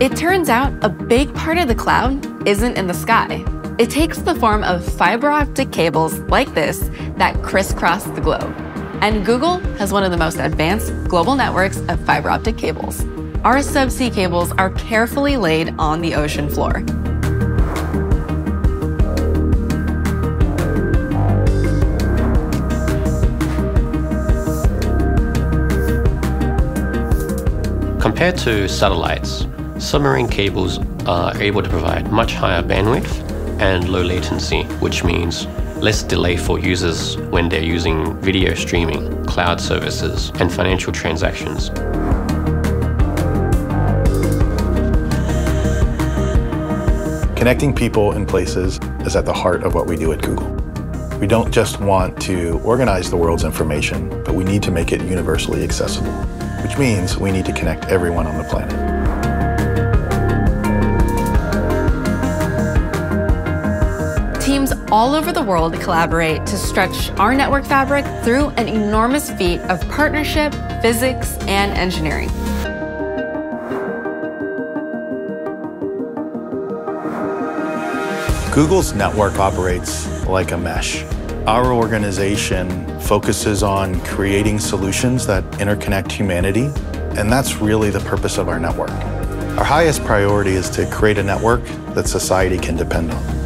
It turns out a big part of the cloud isn't in the sky. It takes the form of fiber optic cables like this that crisscross the globe. And Google has one of the most advanced global networks of fiber optic cables. Our subsea cables are carefully laid on the ocean floor. Compared to satellites, submarine cables are able to provide much higher bandwidth and low latency, which means less delay for users when they're using video streaming, cloud services, and financial transactions. Connecting people and places is at the heart of what we do at Google. We don't just want to organize the world's information, but we need to make it universally accessible, which means we need to connect everyone on the planet. All over the world collaborate to stretch our network fabric through an enormous feat of partnership, physics, and engineering. Google's network operates like a mesh. Our organization focuses on creating solutions that interconnect humanity, and that's really the purpose of our network. Our highest priority is to create a network that society can depend on.